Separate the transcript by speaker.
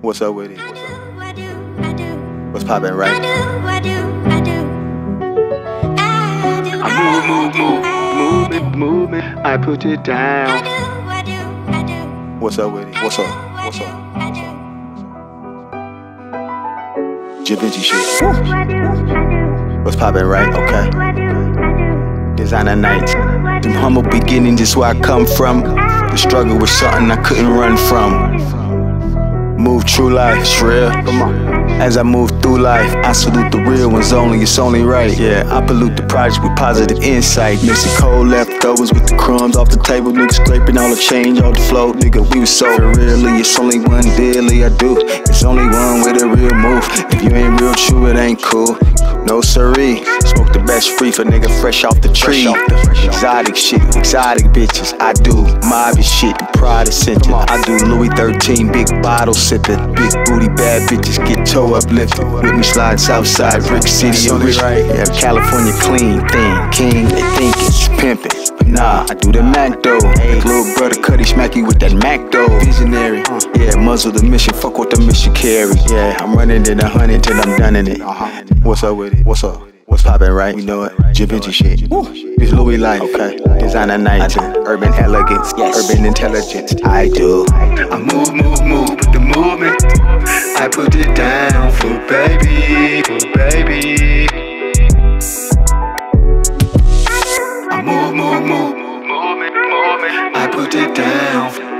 Speaker 1: What's up with it? What's poppin', right?
Speaker 2: I move, move, move, move it, move it. I put it down.
Speaker 1: What's up with it? What's up? What's up? Givenchy shit. What's poppin', right? Okay. Designer nights. Them humble beginnings is where I come from. The struggle was something I couldn't run from. True life, it's real. Come on. As I move through life, I salute the real ones only, it's only right. Yeah, I pollute the project with positive insight. Mixing cold leftovers with the crumbs off the table. nigga scraping all the change off the floor. Nigga, we was so really, it's only one daily I do. It's only one with a real move. If you ain't real true, it ain't cool. No siree. Smoke the best free for nigga fresh off the tree. Exotic shit, exotic bitches. I do mobby shit, the pride is center. I do Louis 13, big bottle sipping. Big booty bad bitches get toe uplifted. With me slide Southside, Brick City, and rich. Yeah, California clean thing. King, they think it's pimpin'. But nah, I do the Mac though. Like little brother Cuddy smack you with that Mac though. Visionary. Yeah, muzzle the mission, fuck what the mission carry. Yeah, I'm running it a hundred till I'm done in it. What's up with it? What's up? What's poppin', right? We know it. Givenchy shit. It's Louis Life. Okay. Designer 19. Urban elegance. Yes. Urban intelligence. I do.
Speaker 2: I move, move, move with the movement.
Speaker 1: I put it down for baby, for baby. I move, move, move.
Speaker 2: I put it down